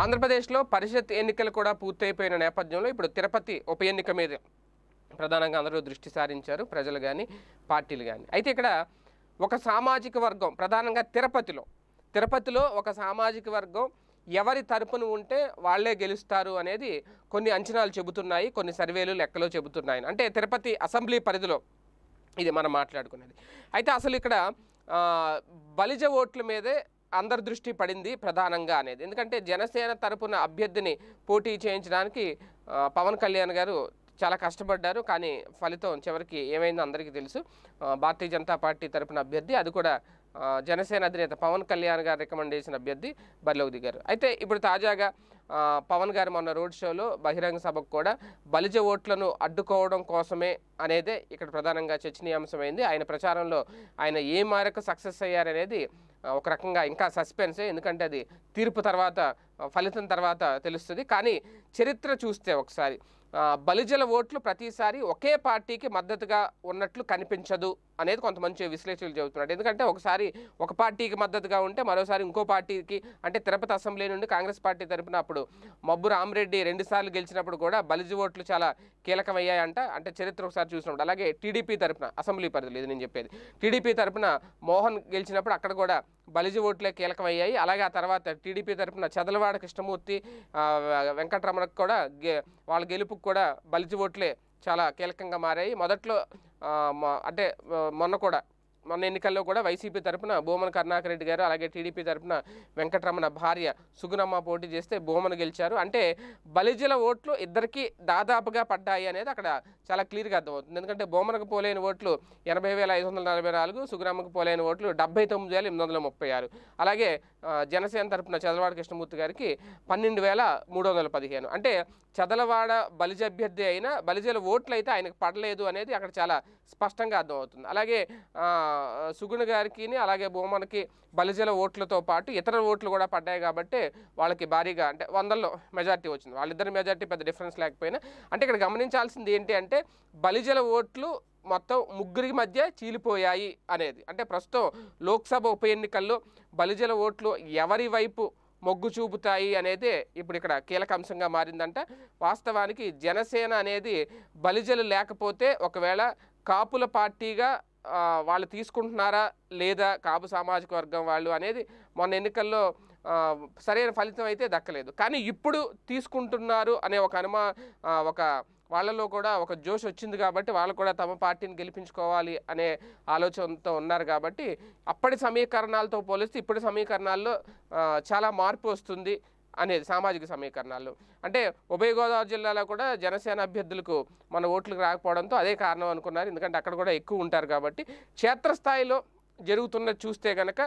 ఆంధ్రప్రదేశ్లో పరిషత్ ఎన్నికలు కూడా పూర్తయిపోయిన నేపథ్యంలో ఇప్పుడు తిరుపతి ఉప ఎన్నిక మీద ప్రధానంగా అందరూ దృష్టి సారించారు ప్రజలు కానీ పార్టీలు కానీ అయితే ఇక్కడ ఒక సామాజిక వర్గం ప్రధానంగా తిరుపతిలో తిరుపతిలో ఒక సామాజిక వర్గం ఎవరి తరపున ఉంటే వాళ్ళే గెలుస్తారు అనేది కొన్ని అంచనాలు చెబుతున్నాయి కొన్ని సర్వేలు లెక్కలు చెబుతున్నాయి. అంటే తిరుపతి అసెంబ్లీ పరిధిలో ఇది మనం మాట్లాడుకునేది అయితే అసలు ఇక్కడ బలిజ ఓట్ల మీదే అందరి దృష్టి పడింది ప్రధానంగా అనేది. ఎందుకంటే జనసేన తరపున అభ్యర్థిని పోటీ చేయించడానికి పవన్ కళ్యాణ్ గారు చాలా కష్టపడ్డారు. కానీ ఫలితం చివరికి ఏమైందో అందరికీ తెలుసు. భారతీయ జనతా పార్టీ తరపున అభ్యర్థి అది కూడా జనసేన అధినేత పవన్ కళ్యాణ్ గారు రికమెండ్ చేసిన అభ్యర్థి బరిలోకి దిగారు. అయితే ఇప్పుడు తాజాగా పవన్ గారు మొన్న రోడ్ షోలో బహిరంగ సభకు కూడా బలిజ ఓట్లను అడ్డుకోవడం కోసమే అనేదే ఇక్కడ ప్రధానంగా చర్చనీయాంశమైంది. ఆయన ప్రచారంలో ఆయన ఏ మేరకు సక్సెస్ అయ్యారనేది ఒక రకంగా ఇంకా సస్పెన్సే. ఎందుకంటే అది తీర్పు తర్వాత ఫలితం తర్వాత తెలుస్తుంది. కానీ చరిత్ర చూస్తే ఒకసారి బలిజల ఓట్లు ప్రతిసారి ఒకే పార్టీకి మద్దతుగా ఉన్నట్లు కనిపించదు అనేది కొంతమంది విశ్లేషకులు చెబుతున్నారు. ఎందుకంటే ఒకసారి ఒక పార్టీకి మద్దతుగా ఉంటే మరోసారి ఇంకో పార్టీకి అంటే తిరుపతి అసెంబ్లీ నుండి కాంగ్రెస్ పార్టీ తరపున అప్పుడు మబ్బు రామరెడ్డి రెండుసార్లు గెలిచినప్పుడు కూడా బలిజ ఓట్లు చాలా కీలకమయ్యాయంట. అంటే చరిత్ర ఒకసారి చూసినప్పుడు. అలాగే టీడీపీ తరపున అసెంబ్లీ పరిధిలో ఇది నేను చెప్పేది. టీడీపీ తరపున మోహన్ గెలిచినప్పుడు అక్కడ కూడా బలిజి ఓట్లే కీలకమయ్యాయి. అలాగే ఆ తర్వాత టీడీపీ తరపున చదలవాడ కృష్ణమూర్తి వెంకటరమణకు కూడా గె వాళ్ళ గెలుపుకు కూడా బలిజి ఓట్లే చాలా కీలకంగా మారాయి. మొదట్లో అంటే మొన్న కూడా మొన్న ఎన్నికల్లో కూడా వైసీపీ తరపున భూమన కరుణాకర్ రెడ్డి గారు అలాగే టీడీపీ తరఫున వెంకటరమణ భార్య సుగుణమ్మ పోటీ చేస్తే భూమన గెలిచారు. అంటే బలిజల ఓట్లు ఇద్దరికీ దాదాపుగా పడ్డాయి అనేది అక్కడ చాలా క్లియర్గా అర్థమవుతుంది. ఎందుకంటే భూమనకు పోలేని ఓట్లు ఎనభై వేల ఐదు వందల నలభై నాలుగు సుగుణమ్మకు పోలేని ఓట్లు డెబ్బై తొమ్మిది వేల ఎనిమిది వందల ముప్పై ఆరు. అలాగే జనసేన తరపున చదలవాడ కృష్ణమూర్తి గారికి పన్నెండు వేల మూడు వందల పదిహేను. అంటే చదలవాడ బలిజ అభ్యర్థి అయినా బలిజల ఓట్లు అయితే ఆయనకు పడలేదు అనేది అక్కడ చాలా స్పష్టంగా అర్థమవుతుంది. అలాగే సుగుణ గారికి అలాగే బొమ్మనకి బలిజల ఓట్లతో పాటు ఇతర ఓట్లు కూడా పడ్డాయి కాబట్టి వాళ్ళకి భారీగా అంటే వందల్లో మెజార్టీ వచ్చింది. వాళ్ళిద్దరి మెజార్టీ పెద్ద డిఫరెన్స్ లేకపోయినా అంటే ఇక్కడ గమనించాల్సింది ఏంటి అంటే బలిజల ఓట్లు మొత్తం ముగ్గురికి మధ్య చీలిపోయాయి అనేది. అంటే ప్రస్తుతం లోక్సభ ఉప ఎన్నికల్లో బలిజల ఓట్లు ఎవరి వైపు మొగ్గు చూపుతాయి అనేది ఇప్పుడు ఇక్కడ కీలక అంశంగా మారిందంట. వాస్తవానికి జనసేన అనేది బలిజలు లేకపోతే ఒకవేళ కాపుల పార్టీగా వాళ్ళు తీసుకుంటున్నారా లేదా కాపు సామాజిక వర్గం వాళ్ళు అనేది మొన్న ఎన్నికల్లో సరైన ఫలితం అయితే దక్కలేదు. కానీ ఇప్పుడు తీసుకుంటున్నారు అనే ఒక అనుమా ఒక వాళ్ళలో కూడా ఒక జోష్ వచ్చింది కాబట్టి వాళ్ళు కూడా తమ పార్టీని గెలిపించుకోవాలి అనే ఆలోచనతో ఉన్నారు కాబట్టి అప్పటి సమీకరణాలతో పోలిస్తే ఇప్పటి సమీకరణాల్లో చాలా మార్పు వస్తుంది. అనేది సామాజిక సమీకరణాలు. అంటే ఉభయ గోదావరి జిల్లాలో కూడా జనసేన అభ్యర్థులకు మన ఓట్లు రాకపోవడంతో అదే కారణం అనుకున్నారు. ఎందుకంటే అక్కడ కూడా ఎక్కువ ఉంటారు కాబట్టి. క్షేత్రస్థాయిలో జరుగుతున్నది చూస్తే కనుక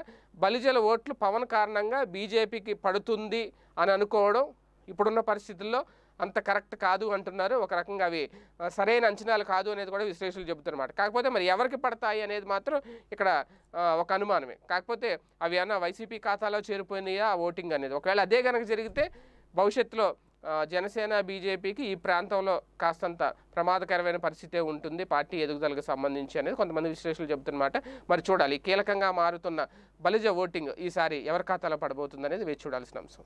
బలిజల ఓట్లు పవన్ కారణంగా బీజేపీకి పడుతుంది అని అనుకోవడం ఇప్పుడున్న పరిస్థితుల్లో అంత కరెక్ట్ కాదు అంటున్నారు. ఒక రకంగా అవి సరైన అంచనాలు కాదు అనేది కూడా విశ్లేషకులు చెబుతున్నమాట కాకపోతే మరి ఎవరికి పడతాయి అనేది మాత్రం ఇక్కడ ఒక అనుమానమే. కాకపోతే అవి అన్న వైసీపీ ఖాతాలో చేరిపోయినాయా ఆ ఓటింగ్ అనేది. ఒకవేళ అదే కనుక జరిగితే భవిష్యత్తులో జనసేన బీజేపీకి ఈ ప్రాంతంలో కాస్తంత ప్రమాదకరమైన పరిస్థితే ఉంటుంది. పార్టీ ఎదుగుదలకు సంబంధించి అనేది కొంతమంది విశ్లేషకులు చెబుతున్నమాట. మరి చూడాలి. కీలకంగా మారుతున్న బలిజ ఓటింగ్ ఈసారి ఎవరి ఖాతాలో పడబోతుంది అనేది వేచి చూడాల్సిన అంశం.